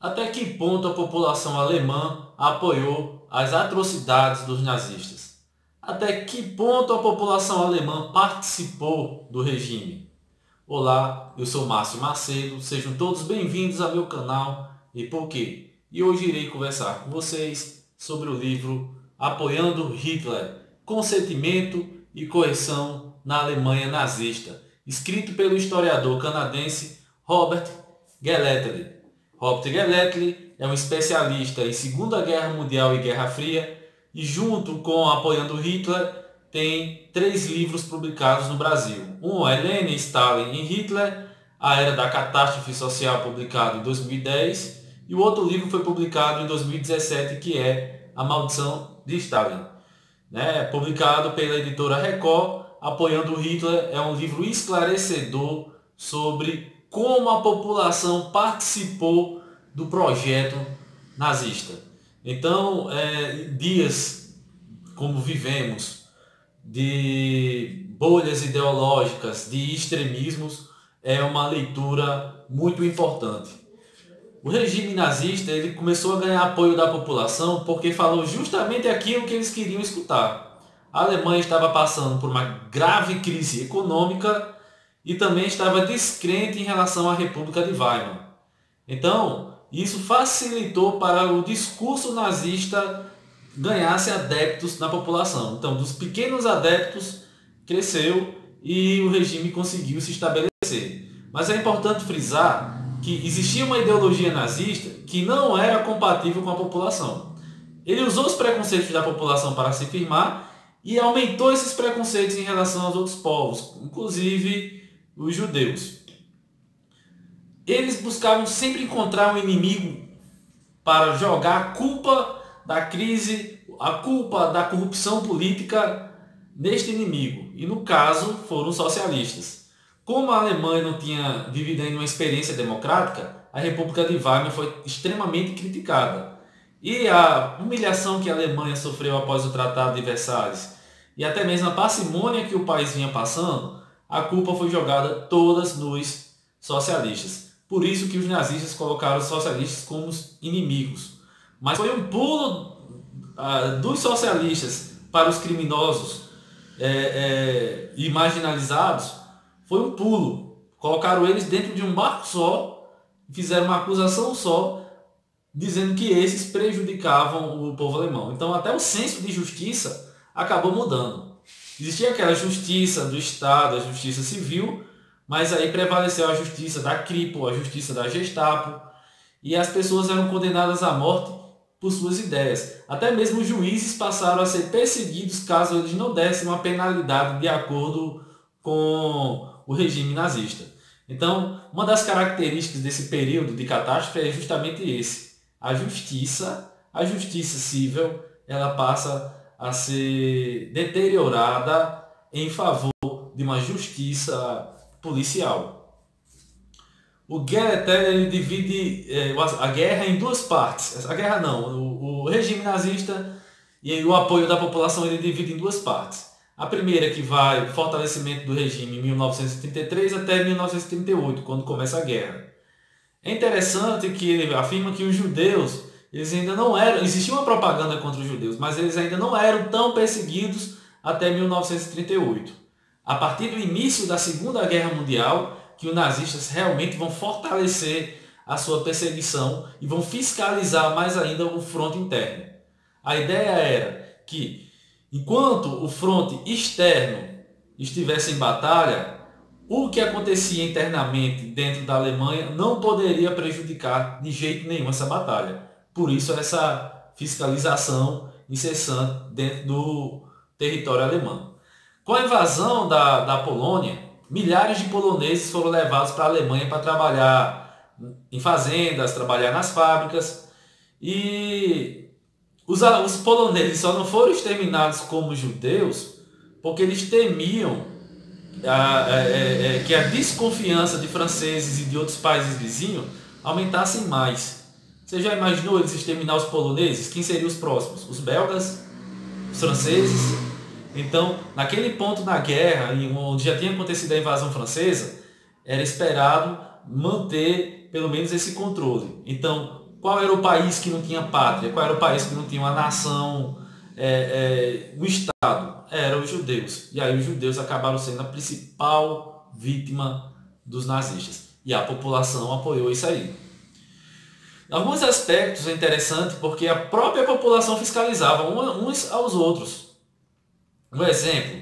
Até que ponto a população alemã apoiou as atrocidades dos nazistas? Até que ponto a população alemã participou do regime? Olá, eu sou Márcio Macedo, sejam todos bem-vindos ao meu canal E Por quê? E hoje irei conversar com vocês sobre o livro Apoiando Hitler, Consentimento e Coerção na Alemanha Nazista, escrito pelo historiador canadense Robert Gellatley. Robert Gellatley é um especialista em Segunda Guerra Mundial e Guerra Fria e junto com Apoiando Hitler tem três livros publicados no Brasil. Um é Lenin, Stalin e Hitler, A Era da Catástrofe Social, publicado em 2010, e o outro livro foi publicado em 2017, que é A Maldição de Stalin. Né? Publicado pela editora Record, Apoiando Hitler, é um livro esclarecedor sobre como a população participou do projeto nazista. Então, é, dias como vivemos, de bolhas ideológicas, de extremismos, é uma leitura muito importante. O regime nazista ele começou a ganhar apoio da população porque falou justamente aquilo que eles queriam escutar. A Alemanha estava passando por uma grave crise econômica e também estava descrente em relação à República de Weimar. Então, isso facilitou para o discurso nazista ganhasse adeptos na população. Então, dos pequenos adeptos, cresceu e o regime conseguiu se estabelecer. Mas é importante frisar que existia uma ideologia nazista que não era compatível com a população. Ele usou os preconceitos da população para se firmar e aumentou esses preconceitos em relação aos outros povos, inclusive os judeus. Eles buscavam sempre encontrar um inimigo para jogar a culpa da crise, a culpa da corrupção política neste inimigo. E no caso foram os socialistas. Como a Alemanha não tinha vivido ainda uma experiência democrática, a República de Weimar foi extremamente criticada. E a humilhação que a Alemanha sofreu após o Tratado de Versalhes e até mesmo a parcimônia que o país vinha passando a culpa foi jogada todas nos socialistas. Por isso que os nazistas colocaram os socialistas como inimigos. Mas foi um pulo uh, dos socialistas para os criminosos é, é, e marginalizados. Foi um pulo. Colocaram eles dentro de um barco só, fizeram uma acusação só, dizendo que esses prejudicavam o povo alemão. Então até o senso de justiça acabou mudando. Existia aquela justiça do Estado, a justiça civil, mas aí prevaleceu a justiça da CRIPO, a justiça da Gestapo, e as pessoas eram condenadas à morte por suas ideias. Até mesmo os juízes passaram a ser perseguidos caso eles não dessem uma penalidade de acordo com o regime nazista. Então, uma das características desse período de catástrofe é justamente esse. A justiça, a justiça civil, ela passa a ser deteriorada em favor de uma justiça policial. O ele divide é, a guerra em duas partes. A guerra não, o, o regime nazista e o apoio da população ele divide em duas partes. A primeira que vai fortalecimento do regime em 1933 até 1938, quando começa a guerra. É interessante que ele afirma que os judeus eles ainda não eram, existia uma propaganda contra os judeus, mas eles ainda não eram tão perseguidos até 1938. A partir do início da Segunda Guerra Mundial, que os nazistas realmente vão fortalecer a sua perseguição e vão fiscalizar mais ainda o fronte interno. A ideia era que, enquanto o fronte externo estivesse em batalha, o que acontecia internamente dentro da Alemanha não poderia prejudicar de jeito nenhum essa batalha. Por isso essa fiscalização incessante dentro do território alemão. Com a invasão da, da Polônia, milhares de poloneses foram levados para a Alemanha para trabalhar em fazendas, trabalhar nas fábricas. E os, os poloneses só não foram exterminados como judeus porque eles temiam a, a, a, é, é, que a desconfiança de franceses e de outros países vizinhos aumentasse mais. Você já imaginou eles exterminar os poloneses? Quem seriam os próximos? Os belgas? Os franceses? Então, naquele ponto na guerra, onde já tinha acontecido a invasão francesa, era esperado manter pelo menos esse controle. Então, qual era o país que não tinha pátria? Qual era o país que não tinha uma nação, é, é, um Estado? Eram os judeus. E aí os judeus acabaram sendo a principal vítima dos nazistas. E a população apoiou isso aí. Alguns aspectos é interessante porque a própria população fiscalizava uns aos outros. Um exemplo,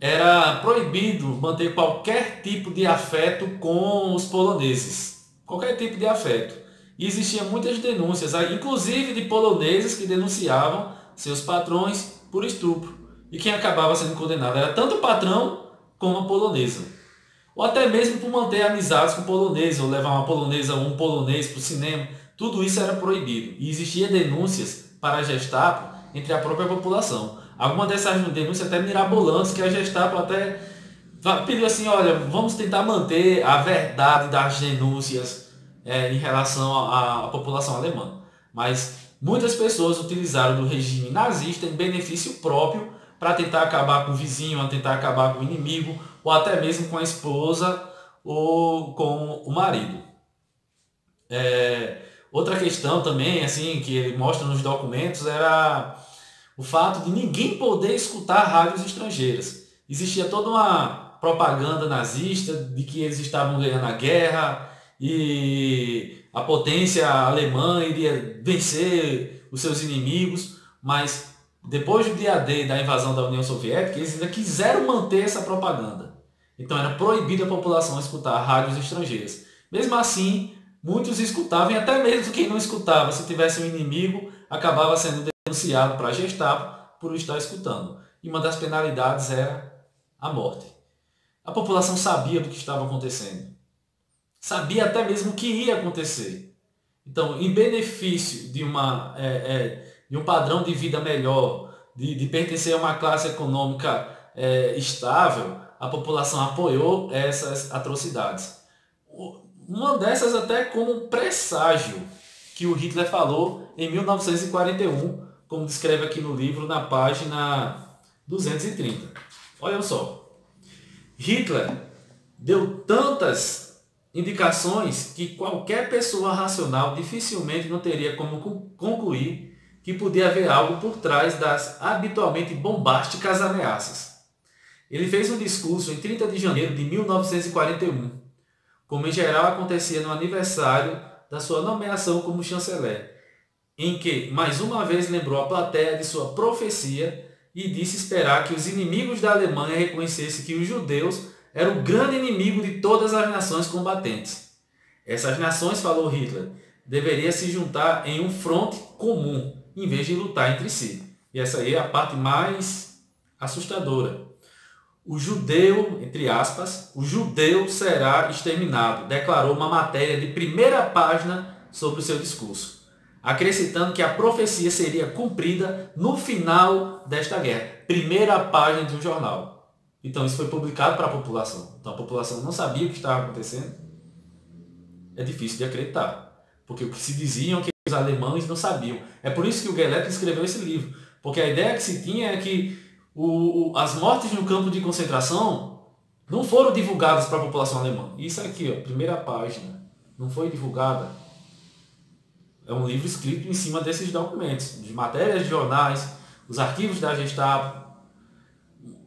era proibido manter qualquer tipo de afeto com os poloneses. Qualquer tipo de afeto. E existiam muitas denúncias, inclusive de poloneses que denunciavam seus patrões por estupro. E quem acabava sendo condenado era tanto o patrão como a polonesa. Ou até mesmo por manter amizades com poloneses, ou levar uma polonesa ou um polonês para o cinema. Tudo isso era proibido. E existia denúncias para a Gestapo entre a própria população. Algumas dessas denúncias até mirabolantes, que a Gestapo até pediu assim, olha, vamos tentar manter a verdade das denúncias é, em relação à, à população alemã. Mas muitas pessoas utilizaram do regime nazista em benefício próprio para tentar acabar com o vizinho, tentar acabar com o inimigo, ou até mesmo com a esposa ou com o marido. É, outra questão também, assim, que ele mostra nos documentos era o fato de ninguém poder escutar rádios estrangeiras. Existia toda uma propaganda nazista de que eles estavam ganhando a guerra e a potência alemã iria vencer os seus inimigos, mas depois do dia D da invasão da União Soviética, eles ainda quiseram manter essa propaganda. Então era proibido a população escutar rádios estrangeiras. Mesmo assim, muitos escutavam, e até mesmo quem não escutava, se tivesse um inimigo, acabava sendo denunciado para a Gestapo por estar escutando. E uma das penalidades era a morte. A população sabia do que estava acontecendo. Sabia até mesmo o que ia acontecer. Então, em benefício de, uma, é, é, de um padrão de vida melhor, de, de pertencer a uma classe econômica é, estável, a população apoiou essas atrocidades. Uma dessas até como presságio que o Hitler falou em 1941, como descreve aqui no livro, na página 230. Olha só. Hitler deu tantas indicações que qualquer pessoa racional dificilmente não teria como concluir que podia haver algo por trás das habitualmente bombásticas ameaças. Ele fez um discurso em 30 de janeiro de 1941, como em geral acontecia no aniversário da sua nomeação como chanceler em que mais uma vez lembrou a plateia de sua profecia e disse esperar que os inimigos da Alemanha reconhecessem que os judeus eram o grande inimigo de todas as nações combatentes. Essas nações, falou Hitler, deveriam se juntar em um fronte comum, em vez de lutar entre si. E essa aí é a parte mais assustadora. O judeu, entre aspas, o judeu será exterminado, declarou uma matéria de primeira página sobre o seu discurso acrescentando que a profecia seria cumprida no final desta guerra. Primeira página de um jornal. Então isso foi publicado para a população. Então a população não sabia o que estava acontecendo. É difícil de acreditar. Porque o que se diziam é que os alemães não sabiam. É por isso que o Goethe escreveu esse livro. Porque a ideia que se tinha é que o, o, as mortes no campo de concentração não foram divulgadas para a população alemã. Isso aqui, ó, primeira página, não foi divulgada é um livro escrito em cima desses documentos, de matérias de jornais, os arquivos da Gestapo.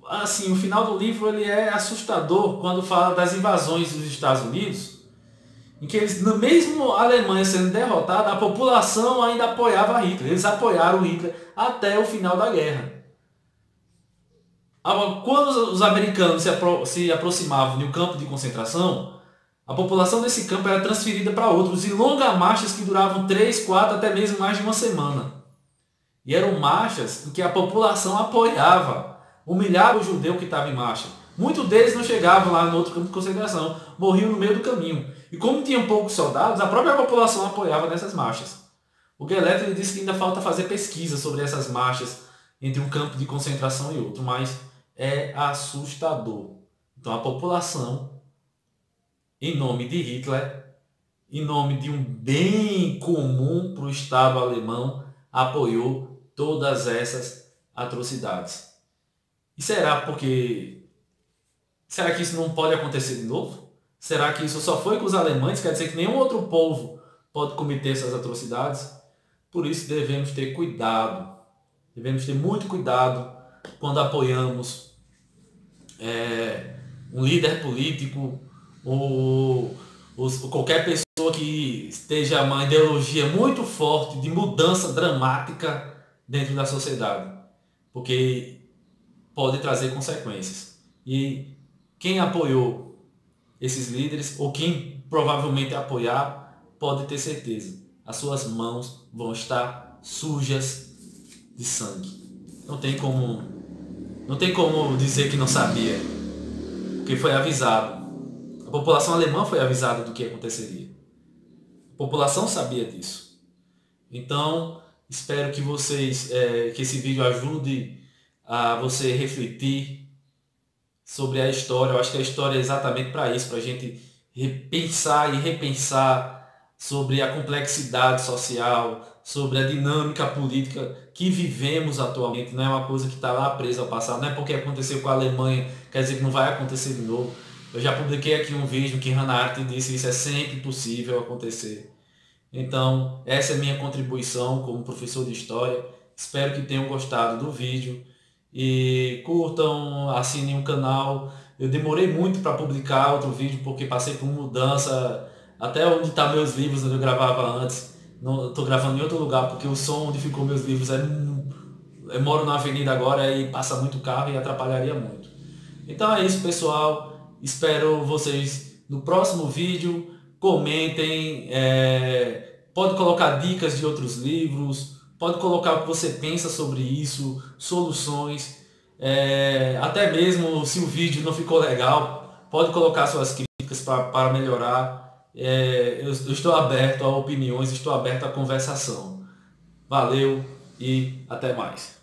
Assim, o final do livro ele é assustador quando fala das invasões dos Estados Unidos, em que eles, no mesmo a Alemanha sendo derrotada, a população ainda apoiava Hitler. Eles apoiaram Hitler até o final da guerra. Quando os americanos se, apro se aproximavam de um campo de concentração, a população desse campo era transferida para outros e longas marchas que duravam 3, 4, até mesmo mais de uma semana. E eram marchas em que a população apoiava, humilhava o judeu que estava em marcha. Muitos deles não chegavam lá no outro campo de concentração, morriam no meio do caminho. E como tinham poucos soldados, a própria população apoiava nessas marchas. O Gueletto disse que ainda falta fazer pesquisa sobre essas marchas entre um campo de concentração e outro, mas é assustador. Então a população em nome de Hitler, em nome de um bem comum para o Estado alemão, apoiou todas essas atrocidades. E será porque. Será que isso não pode acontecer de novo? Será que isso só foi com os alemães? Quer dizer que nenhum outro povo pode cometer essas atrocidades. Por isso devemos ter cuidado, devemos ter muito cuidado quando apoiamos é, um líder político ou, ou qualquer pessoa que esteja uma ideologia muito forte de mudança dramática dentro da sociedade, porque pode trazer consequências. E quem apoiou esses líderes, ou quem provavelmente apoiar, pode ter certeza, as suas mãos vão estar sujas de sangue. Não tem como, não tem como dizer que não sabia, porque foi avisado. A população alemã foi avisada do que aconteceria. A população sabia disso. Então, espero que vocês, é, que esse vídeo ajude a você refletir sobre a história. Eu acho que a história é exatamente para isso, para a gente repensar e repensar sobre a complexidade social, sobre a dinâmica política que vivemos atualmente. Não é uma coisa que está lá presa ao passado. Não é porque aconteceu com a Alemanha, quer dizer que não vai acontecer de novo. Eu já publiquei aqui um vídeo que Hannah Arendt disse que isso é sempre possível acontecer. Então, essa é a minha contribuição como professor de História. Espero que tenham gostado do vídeo e curtam, assinem o canal. Eu demorei muito para publicar outro vídeo porque passei por mudança até onde tá meus livros onde eu gravava antes. Não estou gravando em outro lugar porque o som onde ficou meus livros é eu moro na avenida agora e passa muito carro e atrapalharia muito. Então é isso, pessoal. Espero vocês no próximo vídeo. Comentem, é, pode colocar dicas de outros livros, pode colocar o que você pensa sobre isso, soluções, é, até mesmo se o vídeo não ficou legal, pode colocar suas críticas para melhorar. É, eu, eu estou aberto a opiniões, estou aberto à conversação. Valeu e até mais.